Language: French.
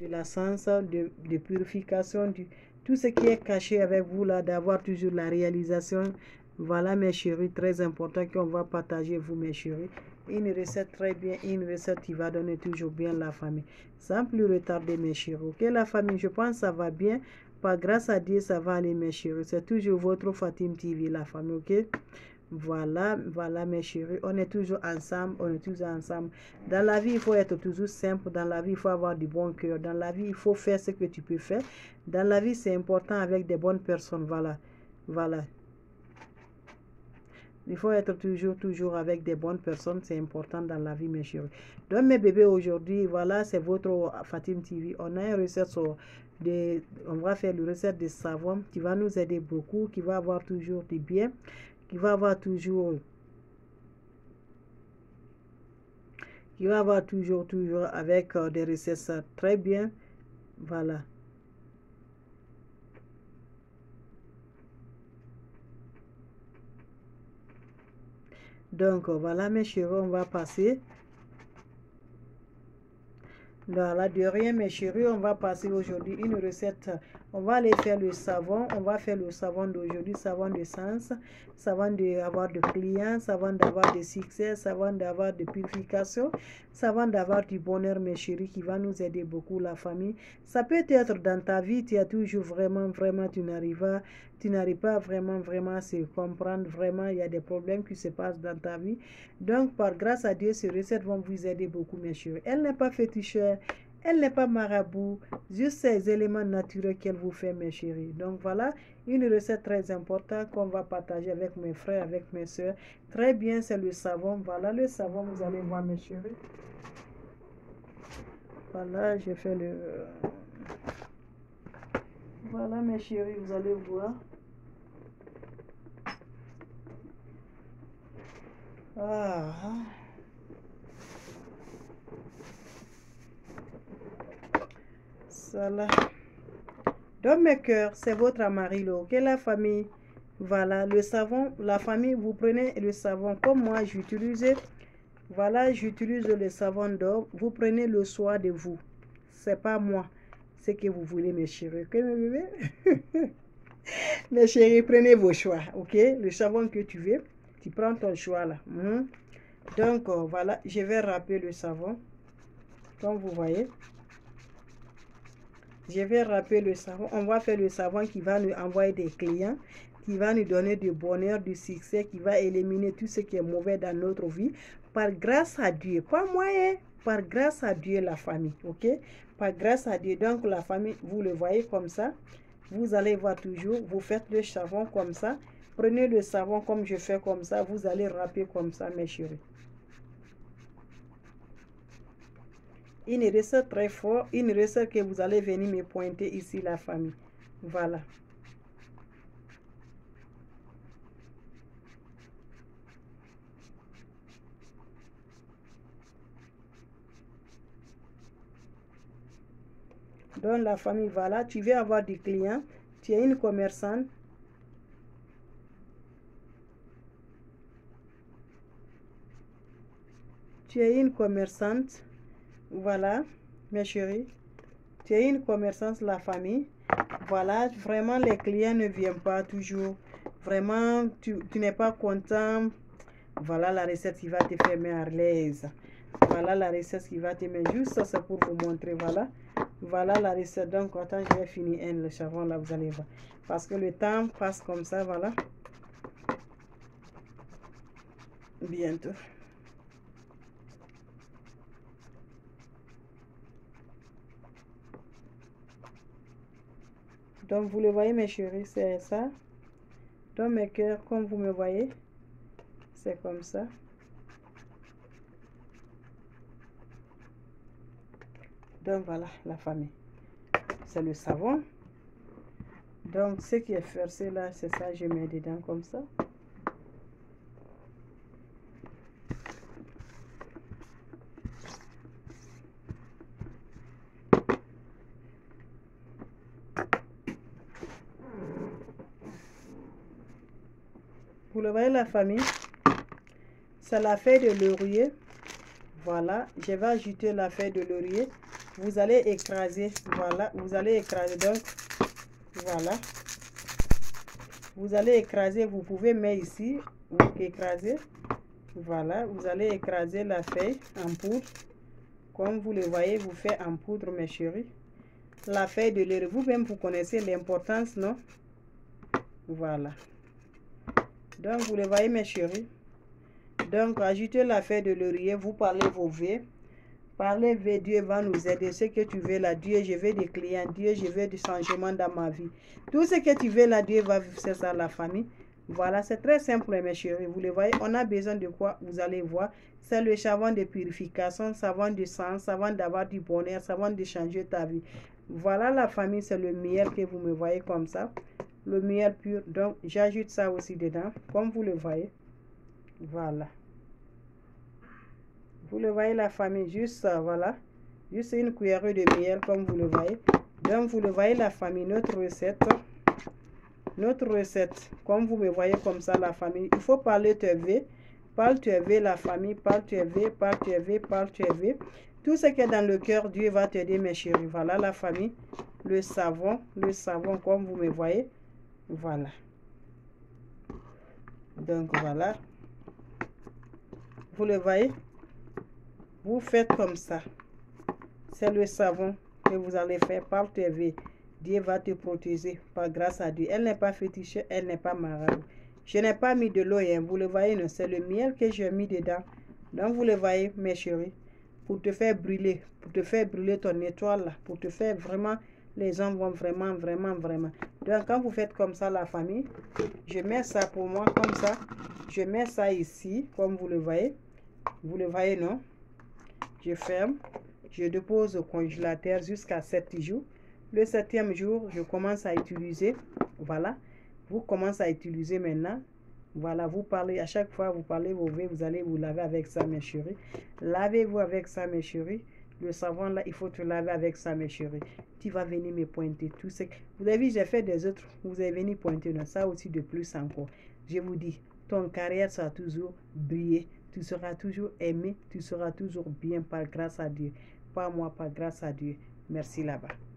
de la de, de purification, du, tout ce qui est caché avec vous là, d'avoir toujours la réalisation. Voilà mes chéris, très important qu'on va partager vous mes chéris. Une recette très bien, une recette qui va donner toujours bien la famille. Sans plus retarder mes chéris. Ok la famille, je pense que ça va bien. Par grâce à Dieu, ça va aller mes chéris. C'est toujours votre Fatim TV la famille, ok? Voilà, voilà mes chéris, on est toujours ensemble, on est toujours ensemble. Dans la vie, il faut être toujours simple. Dans la vie, il faut avoir du bon cœur. Dans la vie, il faut faire ce que tu peux faire. Dans la vie, c'est important avec des bonnes personnes. Voilà, voilà. Il faut être toujours, toujours avec des bonnes personnes. C'est important dans la vie, mes chéris. Donc, mes bébés, aujourd'hui, voilà, c'est votre Fatim TV. On a une recette sur on va faire une recette de savon qui va nous aider beaucoup, qui va avoir toujours du bien qui va avoir toujours qui va avoir toujours toujours avec euh, des recettes très bien. Voilà. Donc voilà mes chéris on va passer voilà, de rien, mes chéris, on va passer aujourd'hui une recette. On va aller faire le savon. On va faire le savon d'aujourd'hui, savon de sens, savon d'avoir de clients, savon d'avoir de succès, savon d'avoir de purification, savon d'avoir du bonheur, mes chéris, qui va nous aider beaucoup, la famille. Ça peut être dans ta vie, tu as toujours vraiment, vraiment, tu n'arrives tu n'arrives pas vraiment, vraiment à se comprendre. Vraiment, il y a des problèmes qui se passent dans ta vie. Donc, par grâce à Dieu, ces recettes vont vous aider beaucoup, mes chéris. Elle n'est pas féticheur. Elle n'est pas marabout, juste ces éléments naturels qu'elle vous fait, mes chéris. Donc voilà, une recette très importante qu'on va partager avec mes frères, avec mes soeurs. Très bien, c'est le savon. Voilà le savon, vous allez voir, mes chéris. Voilà, j'ai fait le... Voilà, mes chéris, vous allez voir. Ah. Voilà. Dans mes cœurs, c'est votre Amarillo. Que la famille, voilà, le savon, la famille, vous prenez le savon comme moi, j'utilise. Voilà, j'utilise le savon d'or. Vous prenez le soin de vous. C'est pas moi. C'est que vous voulez, mes chéris. Ok, mes bébés? mes chéris, prenez vos choix. Ok? Le savon que tu veux, tu prends ton choix là. Hmm? Donc, euh, voilà, je vais râper le savon. Comme vous voyez. Je vais râper le savon. On va faire le savon qui va nous envoyer des clients, qui va nous donner du bonheur, du succès, qui va éliminer tout ce qui est mauvais dans notre vie. Par grâce à Dieu. Pas moyen. Par grâce à Dieu, la famille. OK? Par grâce à Dieu. Donc, la famille, vous le voyez comme ça. Vous allez voir toujours. Vous faites le savon comme ça. Prenez le savon comme je fais comme ça. Vous allez râper comme ça, mes chéris. une recette très fort, une recette que vous allez venir me pointer ici, la famille. Voilà. Donc la famille, voilà, tu veux avoir des clients, tu es une commerçante. Tu es une commerçante. Voilà, mes chéris. Tu es une commerçante, la famille. Voilà, vraiment, les clients ne viennent pas toujours. Vraiment, tu, n'es pas content. Voilà la recette qui va te faire mettre à l'aise. Voilà la recette qui va te mettre. Juste ça, c'est pour vous montrer. Voilà. Voilà la recette. Donc, attends, finir un, le savon là, vous allez voir. Parce que le temps passe comme ça, voilà. Bientôt. Donc, vous le voyez, mes chéris, c'est ça. Dans mes cœurs, comme vous me voyez, c'est comme ça. Donc, voilà, la famille. C'est le savon. Donc, ce qui est versé là, c'est ça, je mets dedans comme ça. Le voyez la famille C'est la feuille de laurier. Voilà, je vais ajouter la feuille de laurier. vous allez écraser, voilà, vous allez écraser, donc, voilà. Vous allez écraser, vous pouvez mettre ici, vous écrasez, voilà, vous allez écraser la feuille en poudre. Comme vous le voyez, vous faites en poudre, mes chéris. La feuille de l'air, vous-même, vous connaissez l'importance, non? Voilà. Donc, vous le voyez, mes chéris. Donc, ajoutez la de laurier, vous parlez vos vœux. Parlez vœux, Dieu va nous aider. Ce que tu veux là, Dieu, je veux des clients. Dieu, je veux du changement dans ma vie. Tout ce que tu veux là, Dieu va faire ça la famille. Voilà, c'est très simple, mes chéris. Vous le voyez, on a besoin de quoi? Vous allez voir. C'est le savon de purification, savon de sang, savon d'avoir du bonheur, savon de changer ta vie. Voilà la famille, c'est le miel que vous me voyez comme ça. Le miel pur. Donc, j'ajoute ça aussi dedans, comme vous le voyez. Voilà. Vous le voyez, la famille, juste ça, voilà. Juste une cuillère de miel, comme vous le voyez. Donc, vous le voyez, la famille, notre recette. Notre recette, comme vous me voyez comme ça, la famille. Il faut parler TV. Parle TV, la famille. Parle TV, parle TV, parle TV. Tout ce qui est dans le cœur, Dieu va t'aider, mes chéris. Voilà, la famille. Le savon, le savon, comme vous me voyez. Voilà. Donc, voilà. Vous le voyez? Vous faites comme ça. C'est le savon que vous allez faire par TV. Dieu va te protéger par grâce à Dieu. Elle n'est pas fétiche, elle n'est pas marabout. Je n'ai pas mis de l'eau, hein. vous le voyez, c'est le miel que j'ai mis dedans. Donc vous le voyez, mes chéris, pour te faire brûler, pour te faire brûler ton étoile, pour te faire vraiment, les gens vont vraiment, vraiment, vraiment. Donc quand vous faites comme ça, la famille, je mets ça pour moi comme ça. Je mets ça ici, comme vous le voyez. Vous le voyez, non? Je ferme, je dépose au congélateur jusqu'à 7 jours. Le septième jour, je commence à utiliser. Voilà, vous commencez à utiliser maintenant. Voilà, vous parlez, à chaque fois vous parlez vos vous allez vous laver avec ça, mes chéris. Lavez-vous avec ça, mes chéris. Le savon là, il faut te laver avec ça, mes chéris. Tu vas venir me pointer tout ce que... Vous avez vu, j'ai fait des autres. Vous allez venir pointer ça aussi de plus encore. Je vous dis, ton carrière sera toujours briller tu seras toujours aimé, tu seras toujours bien par grâce à Dieu. Pas moi, par grâce à Dieu. Merci là-bas.